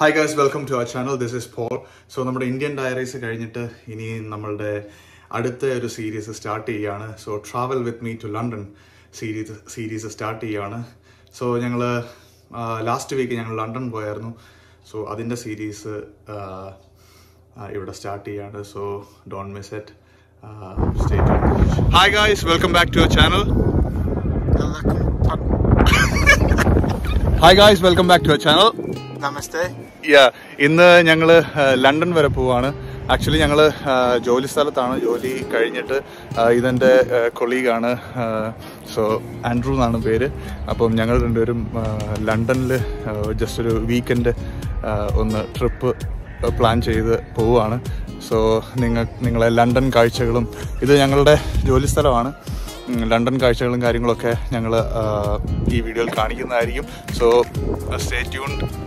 Hi guys welcome to our channel this is Paul so നമ്മുടെ Indian diaries കഴിഞ്ഞിട്ട് ഇനി നമ്മളുടെ അടുത്ത ഒരു സീരീസ് സ്റ്റാർട്ട് ചെയ്യുകയാണ് so travel with me to London series series start ചെയ്യുകയാണ് സോ ഞങ്ങൾ ലാസ്റ്റ് വീക്ക് ഞങ്ങൾ ലണ്ടൻ പോയായിരുന്നു. സോ അതിന്റെ സീരീസ് ഇവിടെ സ്റ്റാർട്ട് ചെയ്യാണ്. So don't miss it state hi guys welcome back to our channel hi guys welcome back to our channel namaste yeah ഇന്ന് ഞങ്ങൾ London വരെ പോവാണ്. ആക്ച്വലി ഞങ്ങൾ ജോലി സ്ഥലത്താണ്. ജോലി കഴിഞ്ഞിട്ട് ഇതെന്റെ കൊളീഗാണ് സോ ആൻഡ്രൂ എന്നാണ് പേര്. അപ്പം ഞങ്ങൾ രണ്ടുപേരും ലണ്ടനിൽ ജസ്റ്റ് ഒരു വീക്കെൻഡ് ഒന്ന് ട്രിപ്പ് പ്ലാൻ ചെയ്ത് പോവുകയാണ് സോ നിങ്ങൾ നിങ്ങളെ ലണ്ടൻ കാഴ്ചകളും ഇത് ഞങ്ങളുടെ ജോലി സ്ഥലമാണ്. ലണ്ടൻ കാഴ്ചകളും കാര്യങ്ങളൊക്കെ ഞങ്ങൾ ഈ വീഡിയോയിൽ കാണിക്കുന്നതായിരിക്കും. സോ സ്റ്റേ ട്യൂൺഡ്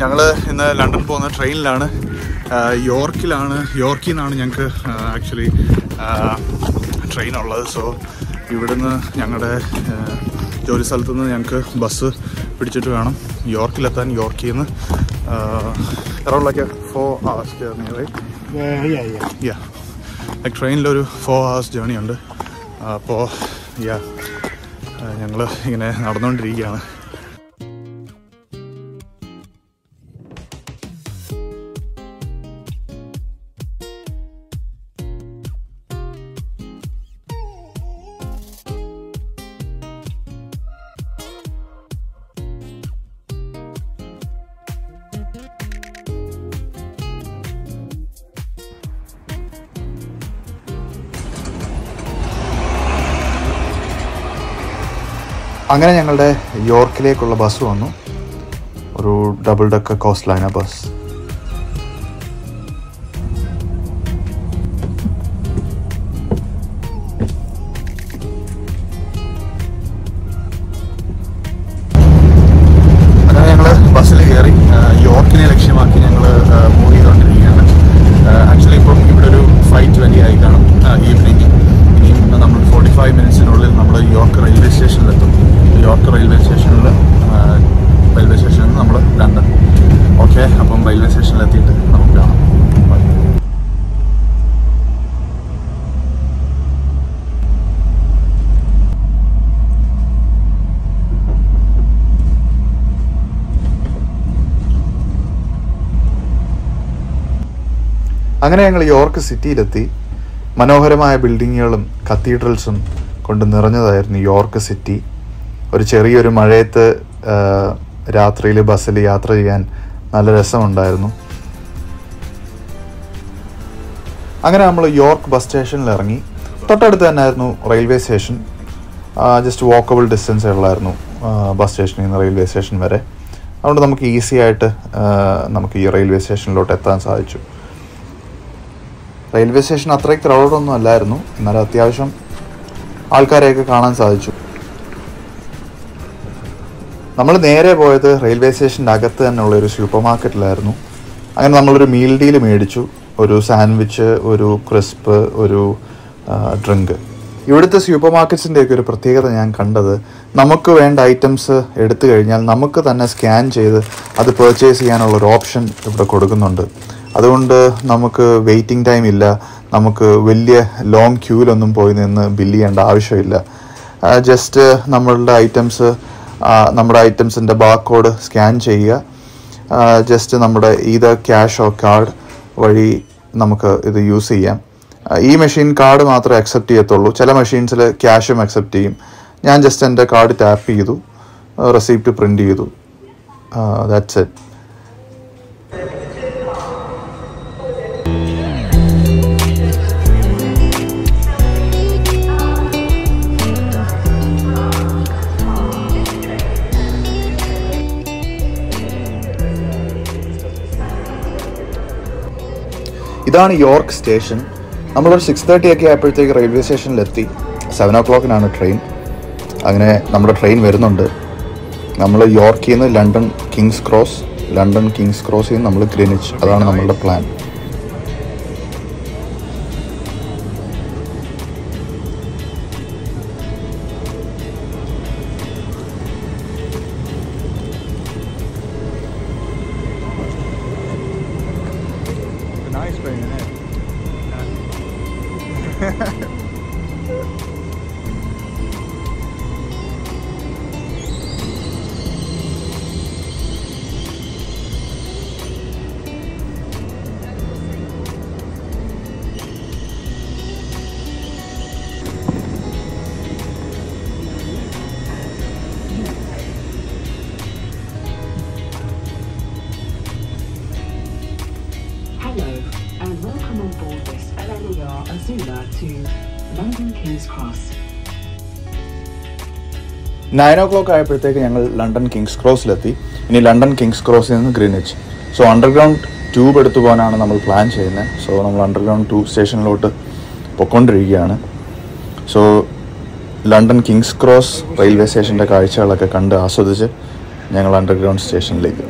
ഞങ്ങൾ ഇന്ന് ലണ്ടൻ പോകുന്ന ട്രെയിനിലാണ്. യോർക്കിലാണ്. യോർക്കിൽ നിന്നാണ് ഞങ്ങൾക്ക് ആക്ച്വലി ട്രെയിൻ ഉള്ളത് സോ ഇവിടുന്ന് ഞങ്ങളുടെ ജോലി സ്ഥലത്തു നിന്ന് ഞങ്ങൾക്ക് ബസ് പിടിച്ചിട്ട് വേണം. യോർക്കിലെത്താൻ യോർക്കിൽ നിന്ന് around like four hours journey yeah ട്രെയിനിലൊരു four hours journey ഉണ്ട്. അപ്പോൾ യാ ഞങ്ങൾ ഇങ്ങനെ നടന്നുകൊണ്ടിരിക്കുകയാണ് അങ്ങനെ ഞങ്ങളുടെ യോർക്കിലേക്കുള്ള ബസ് വന്നു. ഒരു double decker Coastliner bus ഇപ്പം ഇവിടെ ഒരു ഫൈവ് ട്വന്റി ആയി കാണും ഈവനിങ് ഇനിയും നമ്മൾ ഫോർട്ടി ഫൈവ് മിനിറ്റ്സിനുള്ളിൽ നമ്മൾ യോർക്ക് റെയിൽവേ സ്റ്റേഷനിലെത്തും യോർക്ക് റെയിൽവേ സ്റ്റേഷനിൽ റെയിൽവേ സ്റ്റേഷനിൽ നിന്ന് നമ്മൾ ലണ്ടൻ ഓക്കെ അപ്പം റെയിൽവേ സ്റ്റേഷനിൽ എത്തിയിട്ട് നമുക്ക് കാണാം. അങ്ങനെ ഞങ്ങൾ യോർക്ക് സിറ്റിയിലെത്തി. മനോഹരമായ ബിൽഡിങ്ങുകളും കത്തീഡ്രൽസും കൊണ്ട് നിറഞ്ഞതായിരുന്നു യോർക്ക് സിറ്റി. ഒരു ചെറിയൊരു മഴയത്ത് രാത്രിയിൽ ബസ്സിൽ യാത്ര ചെയ്യാൻ നല്ല രസമുണ്ടായിരുന്നു. അങ്ങനെ നമ്മൾ യോർക്ക് ബസ് സ്റ്റേഷനിൽ ഇറങ്ങി തൊട്ടടുത്ത് തന്നെയായിരുന്നു റെയിൽവേ സ്റ്റേഷൻ. ജസ്റ്റ് വാക്കബിൾ ഡിസ്റ്റൻസേ ഉള്ളായിരുന്നു ബസ് സ്റ്റേഷനിൽ നിന്ന് റെയിൽവേ സ്റ്റേഷൻ വരെ. അതുകൊണ്ട് നമുക്ക് ഈസി ആയിട്ട് നമുക്ക് ഈ റെയിൽവേ സ്റ്റേഷനിലോട്ട് എത്താൻ സാധിച്ചു. റെയിൽവേ സ്റ്റേഷൻ അത്രയും ക്രൗഡൊന്നും അല്ലായിരുന്നു. എന്നാലും അത്യാവശ്യം ആൾക്കാരെയൊക്കെ കാണാൻ സാധിച്ചു. നമ്മൾ നേരെ പോയത് റെയിൽവേ സ്റ്റേഷന്റെ അകത്ത് തന്നെയുള്ള ഒരു സൂപ്പർ മാർക്കറ്റിലായിരുന്നു അങ്ങനെ നമ്മളൊരു മീൽ ഡീൽ മേടിച്ചു. ഒരു സാൻഡ്വിച്ച് ഒരു ക്രിസ്പ് ഒരു ഡ്രിങ്ക് ഇവിടുത്തെ സൂപ്പർ മാർക്കറ്റ്സിന്റെയൊക്കെ ഒരു പ്രത്യേകത ഞാൻ കണ്ടത് നമുക്ക് വേണ്ട ഐറ്റംസ് എടുത്തു കഴിഞ്ഞാൽ നമുക്ക് തന്നെ സ്കാൻ ചെയ്ത് അത് പർച്ചേസ് ചെയ്യാനുള്ള ഒരു ഓപ്ഷൻ ഇവിടെ കൊടുക്കുന്നുണ്ട്. അതുകൊണ്ട് നമുക്ക് വെയിറ്റിംഗ് ടൈം ഇല്ല. നമുക്ക് വലിയ ലോങ് ക്യൂവിലൊന്നും പോയി നിന്ന് ബില്ല് ചെയ്യേണ്ട ആവശ്യമില്ല. ജസ്റ്റ് നമ്മളുടെ ഐറ്റംസ് നമ്മുടെ ഐറ്റംസിന്റെ ബാർകോഡ് സ്കാൻ ചെയ്യുക. ജസ്റ്റ് നമ്മുടെ ഇത് ക്യാഷോ കാർഡ് വഴി നമുക്ക് ഇത് യൂസ് ചെയ്യാം. ഈ മെഷീൻ കാർഡ് മാത്രമേ അക്സെപ്റ്റ് ചെയ്യത്തുള്ളൂ. ചില മെഷീൻസിൽ ക്യാഷും അക്സെപ്റ്റ് ചെയ്യും. ഞാൻ ജസ്റ്റ് എന്റെ കാർഡ് ടാപ്പ് ചെയ്തു. റെസിപ്റ്റ് പ്രിന്റ് ചെയ്തു. ദാറ്റ്സ് ഇറ്റ് ഇതാണ് യോർക്ക് സ്റ്റേഷൻ. നമ്മളൊരു സിക്സ് തേർട്ടി ഒക്കെ ആയപ്പോഴത്തേക്ക് റെയിൽവേ സ്റ്റേഷനിലെത്തി സെവൻ ഓ ക്ലോക്കിനാണ് ട്രെയിൻ അങ്ങനെ നമ്മുടെ ട്രെയിൻ വരുന്നുണ്ട്. നമ്മൾ യോർക്കിൽ നിന്ന് London King's Cross London King's ക്രോസിൽ നിന്ന് നമ്മൾ ഗ്രിനിച്ച്. അതാണ് നമ്മളുടെ പ്ലാൻ നയൻ ഓ ക്ലോക്ക് ആയപ്പോഴത്തേക്ക് ഞങ്ങൾ ലണ്ടൻ കിങ്സ് ക്രോസിലെത്തി ഇനി ലണ്ടൻ കിങ്സ് ക്രോസിൽ നിന്ന് ഗ്രീനിച്ച് സോ അണ്ടർഗ്രൗണ്ട് ട്യൂബ് എടുത്തു പോകാനാണ് നമ്മൾ പ്ലാൻ ചെയ്യുന്നത്. സോ നമ്മൾ അണ്ടർഗ്രൗണ്ട് ട്യൂബ് സ്റ്റേഷനിലോട്ട് പൊയ്ക്കൊണ്ടിരിക്കുകയാണ്. So London King's Cross railway സ്റ്റേഷന്റെ കാഴ്ചകളൊക്കെ കണ്ട് ആസ്വദിച്ച് ഞങ്ങൾ അണ്ടർഗ്രൗണ്ട് സ്റ്റേഷനിലേക്ക്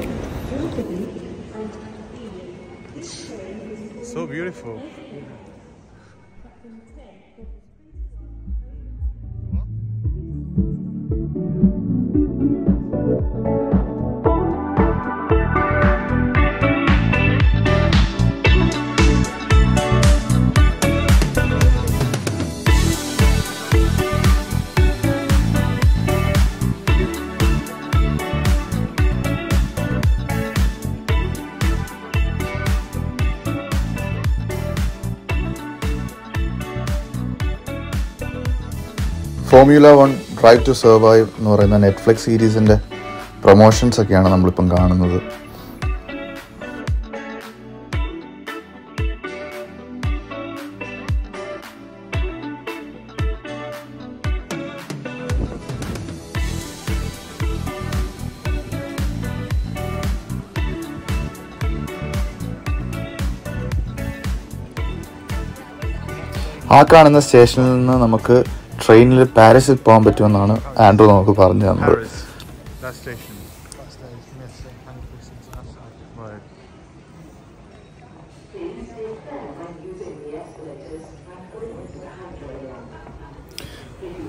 So beautiful. Formula One drive to survive എന്ന് പറയുന്ന നെറ്റ്ഫ്ലിക്സ് സീരീസിന്റെ പ്രൊമോഷൻസ് ഒക്കെയാണ് നമ്മളിപ്പം കാണുന്നത്. ആ കാണുന്ന സ്റ്റേഷനിൽ നിന്ന് നമുക്ക് ട്രെയിനിൽ പാരീസിൽ പോകാൻ പറ്റുമെന്നാണ് ആൻഡ്രൂ നമുക്ക് പറഞ്ഞു തന്നത്.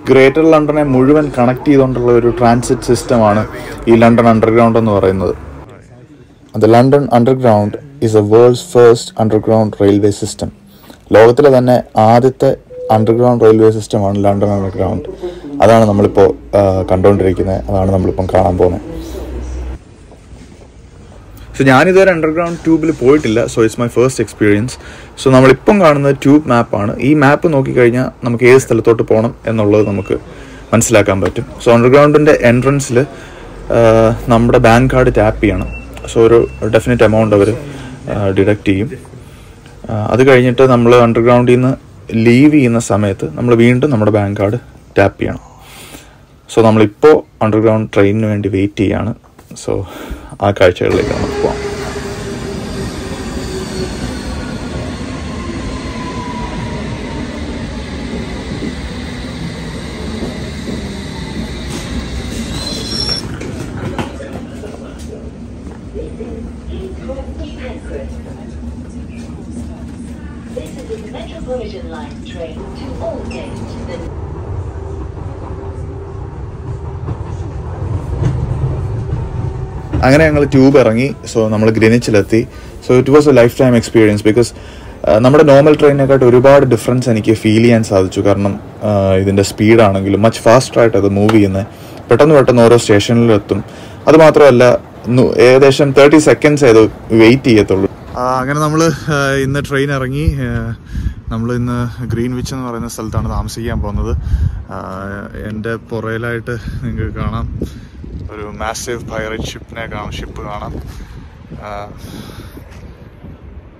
ഗ്രേറ്റർ ലണ്ടനെ മുഴുവൻ കണക്ട് ചെയ്തുകൊണ്ടുള്ള ഒരു ട്രാൻസിറ്റ് സിസ്റ്റമാണ് ഈ ലണ്ടൻ അണ്ടർഗ്രൗണ്ട് എന്ന് പറയുന്നത്. The London underground is a world's first underground railway system ലോകത്തിലെ തന്നെ ആദ്യത്തെ അണ്ടർഗ്രൗണ്ട് റെയിൽവേ സിസ്റ്റമാണ് ലണ്ടൻ അണ്ടർഗ്രൗണ്ട് അതാണ് നമ്മളിപ്പോൾ കണ്ടുകൊണ്ടിരിക്കുന്നത് അതാണ് നമ്മളിപ്പം കാണാൻ പോകുന്നത് സോ ഞാനിതുവരെ അണ്ടർഗ്രൗണ്ട് ട്യൂബിൽ പോയിട്ടില്ല. So it's my first experience so നമ്മളിപ്പം കാണുന്നത് ട്യൂബ് മാപ്പാണ് ഈ മാപ്പ് നോക്കിക്കഴിഞ്ഞാൽ നമുക്ക് ഏത് സ്ഥലത്തോട്ട് പോകണം എന്നുള്ളത് നമുക്ക് മനസ്സിലാക്കാൻ പറ്റും. സോ അണ്ടർഗ്രൗണ്ടിന്റെ എൻട്രൻസിൽ നമ്മുടെ ബാങ്ക് കാർഡ് ടാപ്പ് ചെയ്യണം. സോ ഒരു ഡെഫിനറ്റ് എമൗണ്ട് അവർ ഡിഡക്റ്റ് ചെയ്യും. അത് കഴിഞ്ഞിട്ട് നമ്മൾ അണ്ടർഗ്രൗണ്ടിൽ നിന്ന് ലീവ് ചെയ്യുന്ന സമയത്ത് നമ്മൾ വീണ്ടും നമ്മുടെ ബാങ്ക് കാർഡ് ടാപ്പ് ചെയ്യണം. സോ നമ്മളിപ്പോൾ അണ്ടർഗ്രൗണ്ട് ട്രെയിനിന് വേണ്ടി വെയിറ്റ് ചെയ്യാണ്. സോ ആ കാഴ്ചകളിലേക്ക് നമുക്ക് പോകാം അങ്ങനെ ഞങ്ങൾ ട്യൂബ് ഇറങ്ങി. സോ നമ്മൾ ഗ്രിനിച്ചിലെത്തി. So it was a lifetime experience because നമ്മുടെ നോർമൽ ട്രെയിനിനെക്കാട്ട് ഒരുപാട് ഡിഫറൻസ് എനിക്ക് ഫീൽ ചെയ്യാൻ സാധിച്ചു. കാരണം ഇതിന്റെ സ്പീഡാണെങ്കിലും മച്ച് ഫാസ്റ്ററായിട്ട് അത് മൂവ് ചെയ്യുന്നത് പെട്ടെന്ന് പെട്ടെന്ന് ഓരോ സ്റ്റേഷനിലെത്തും അതുമാത്രമല്ല ഏകദേശം തേർട്ടി സെക്കൻഡ്സ് ഏത് വെയിറ്റ് ചെയ്യത്തുള്ളൂ. അങ്ങനെ നമ്മൾ ഇന്ന് ട്രെയിൻ ഇറങ്ങി. നമ്മൾ ഇന്ന് ഗ്രീൻ വിച്ച് എന്ന് പറയുന്ന സ്ഥലത്താണ് താമസിക്കാൻ പോകുന്നത്. എന്റെ പുറയിലായിട്ട് നിങ്ങൾക്ക് കാണാം. ഒരു മാസീവ് പൈറേറ്റ് ഷിപ്പിനെ കാണാം ഷിപ്പ് കാണാം.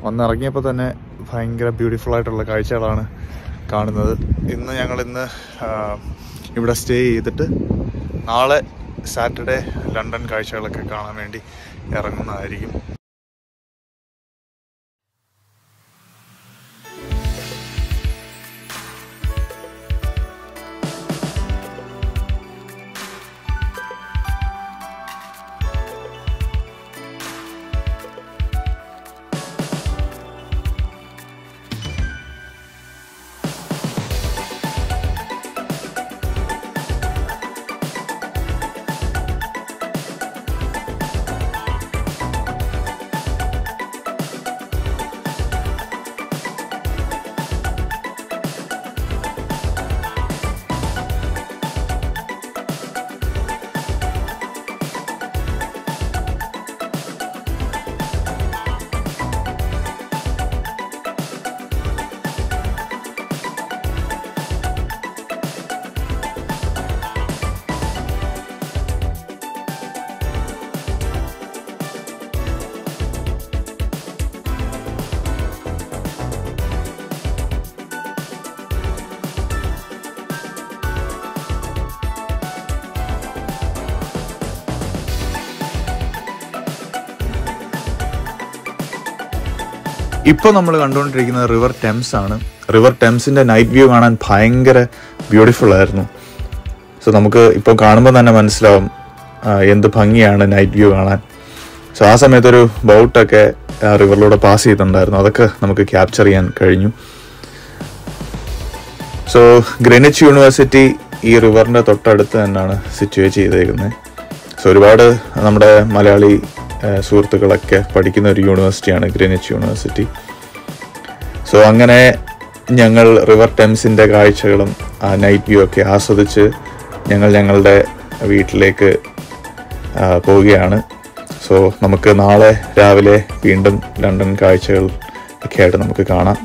വന്നിറങ്ങിയപ്പോൾ തന്നെ ഭയങ്കര ബ്യൂട്ടിഫുൾ ആയിട്ടുള്ള കാഴ്ചകളാണ് കാണുന്നത്. ഇന്ന് ഞങ്ങൾ ഇന്ന് ഇവിടെ സ്റ്റേ ചെയ്തിട്ട് നാളെ സാറ്റർഡേ ലണ്ടൻ കാഴ്ചകളൊക്കെ കാണാൻ വേണ്ടി ഇറങ്ങുന്നതായിരിക്കും. ഇപ്പോൾ നമ്മൾ കണ്ടുകൊണ്ടിരിക്കുന്നത് റിവർ ടെംസ് ആണ്. റിവർ ടെംസിന്റെ നൈറ്റ് വ്യൂ കാണാൻ ഭയങ്കര ബ്യൂട്ടിഫുൾ ആയിരുന്നു. സോ നമുക്ക് ഇപ്പോൾ കാണുമ്പോൾ തന്നെ മനസ്സിലാവും എന്ത് ഭംഗിയാണ് നൈറ്റ് വ്യൂ കാണാൻ. സോ ആ സമയത്തൊരു ബോട്ടൊക്കെ റിവറിലൂടെ പാസ് ചെയ്തിട്ടുണ്ടായിരുന്നു. അതൊക്കെ നമുക്ക് ക്യാപ്ചർ ചെയ്യാൻ കഴിഞ്ഞു. സോ ഗ്രനിച്ച് യൂണിവേഴ്സിറ്റി ഈ റിവറിന്റെ തൊട്ടടുത്ത് തന്നെയാണ് സിറ്റുവേറ്റ് ചെയ്തേക്കുന്നത്. സോ ഒരുപാട് നമ്മുടെ മലയാളി സുഹൃത്തുക്കളൊക്കെ പഠിക്കുന്ന ഒരു യൂണിവേഴ്സിറ്റിയാണ് ഗ്രീനിച്ച് യൂണിവേഴ്സിറ്റി. സോ അങ്ങനെ ഞങ്ങൾ റിവർ ടെംസിന്റെ കാഴ്ചകളും ആ നൈറ്റ് വ്യൂ ഒക്കെ ആസ്വദിച്ച് ഞങ്ങൾ ഞങ്ങളുടെ വീട്ടിലേക്ക് പോവുകയാണ്. സോ നമുക്ക് നാളെ രാവിലെ വീണ്ടും ലണ്ടൻ കാഴ്ചകൾ ഒക്കെ ആയിട്ട് നമുക്ക് കാണാം.